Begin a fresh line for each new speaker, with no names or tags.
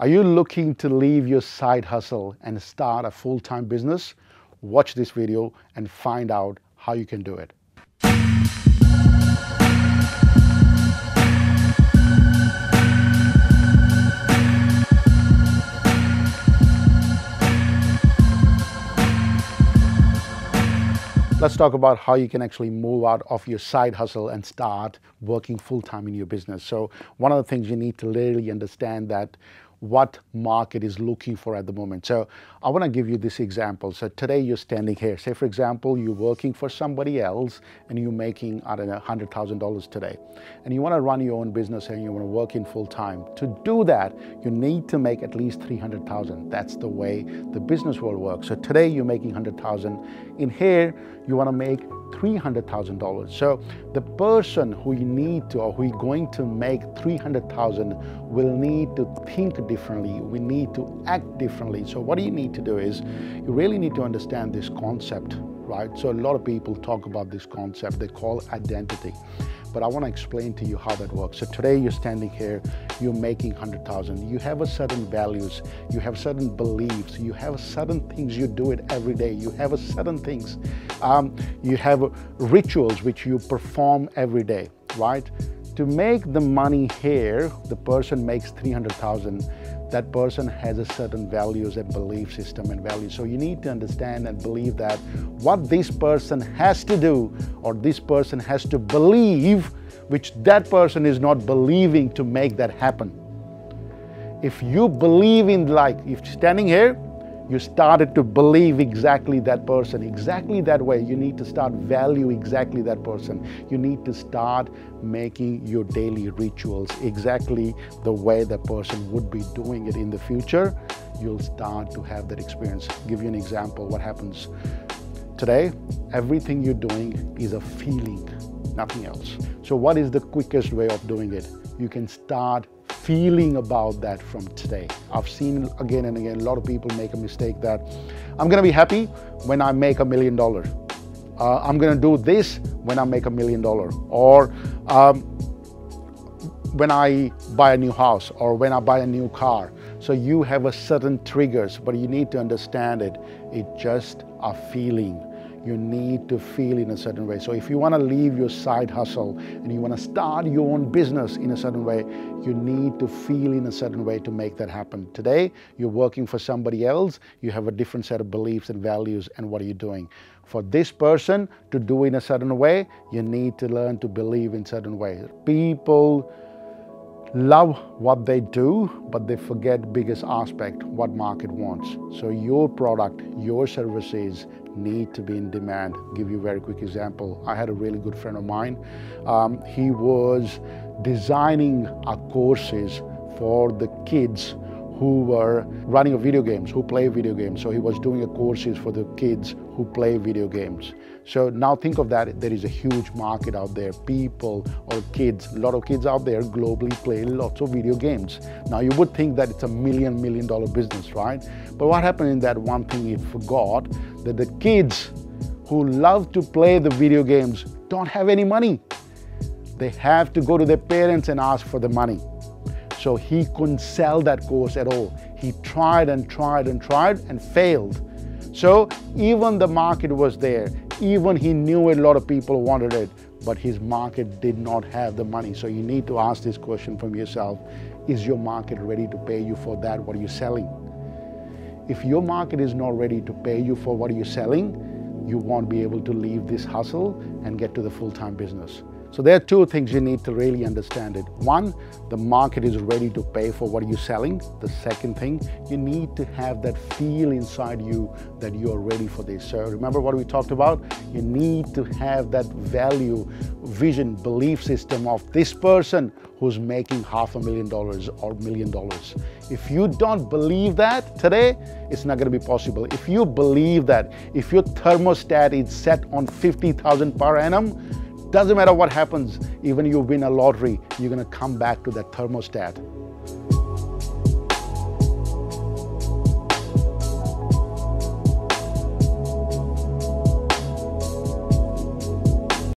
Are you looking to leave your side hustle and start a full-time business? Watch this video and find out how you can do it. Let's talk about how you can actually move out of your side hustle and start working full time in your business. So, one of the things you need to really understand that what market is looking for at the moment. So I want to give you this example. So today you're standing here. Say for example, you're working for somebody else and you're making, I don't know, $100,000 today. And you want to run your own business and you want to work in full time. To do that, you need to make at least 300,000. That's the way the business world works. So today you're making 100,000. In here, you want to make $300,000. So the person who you need to or who you're going to make 300,000 will need to think differently. We need to act differently. So what you need to do is you really need to understand this concept, right? So a lot of people talk about this concept they call identity but I want to explain to you how that works. So today you're standing here, you're making 100,000. You have a certain values, you have certain beliefs, you have certain things you do it every day. You have a certain things, um, you have rituals which you perform every day, right? To make the money here, the person makes 300,000 that person has a certain values and belief system and values. So you need to understand and believe that what this person has to do or this person has to believe, which that person is not believing to make that happen. If you believe in like, if standing here, you started to believe exactly that person, exactly that way. You need to start value exactly that person. You need to start making your daily rituals exactly the way the person would be doing it in the future. You'll start to have that experience. I'll give you an example. What happens today? Everything you're doing is a feeling, nothing else. So, what is the quickest way of doing it? You can start feeling about that from today. I've seen again and again a lot of people make a mistake that I'm going to be happy when I make a million dollars. Uh, I'm going to do this when I make a million dollars, or um, when I buy a new house, or when I buy a new car. So you have a certain triggers, but you need to understand it. It's just a feeling you need to feel in a certain way. So if you want to leave your side hustle and you want to start your own business in a certain way, you need to feel in a certain way to make that happen. Today, you're working for somebody else, you have a different set of beliefs and values and what are you doing? For this person to do in a certain way, you need to learn to believe in certain ways. People love what they do, but they forget biggest aspect, what market wants. So your product, your services need to be in demand. I'll give you a very quick example. I had a really good friend of mine. Um, he was designing courses for the kids who were running video games, who play video games. So he was doing a courses for the kids who play video games. So now think of that, there is a huge market out there. People or kids, a lot of kids out there globally play lots of video games. Now you would think that it's a million, million dollar business, right? But what happened in that one thing he forgot, that the kids who love to play the video games don't have any money. They have to go to their parents and ask for the money. So he couldn't sell that course at all. He tried and tried and tried and failed. So even the market was there, even he knew a lot of people wanted it, but his market did not have the money. So you need to ask this question from yourself, is your market ready to pay you for that, what are you selling? If your market is not ready to pay you for what you're selling, you won't be able to leave this hustle and get to the full-time business. So there are two things you need to really understand it. One, the market is ready to pay for what you're selling. The second thing, you need to have that feel inside you that you're ready for this. So remember what we talked about? You need to have that value, vision, belief system of this person who's making half a million dollars or million dollars. If you don't believe that today, it's not going to be possible. If you believe that, if your thermostat is set on 50,000 per annum, doesn't matter what happens, even you win a lottery, you're gonna come back to that thermostat.